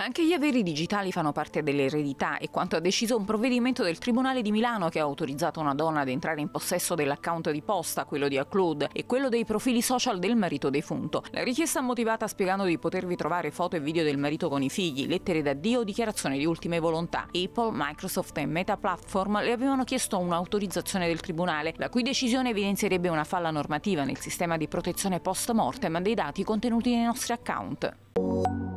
Anche gli averi digitali fanno parte dell'eredità e quanto ha deciso un provvedimento del Tribunale di Milano che ha autorizzato una donna ad entrare in possesso dell'account di posta, quello di Acclude, e quello dei profili social del marito defunto. La richiesta motivata spiegando di potervi trovare foto e video del marito con i figli, lettere d'addio o dichiarazioni di ultime volontà. Apple, Microsoft e Meta Platform le avevano chiesto un'autorizzazione del Tribunale, la cui decisione evidenzierebbe una falla normativa nel sistema di protezione post mortem dei dati contenuti nei nostri account.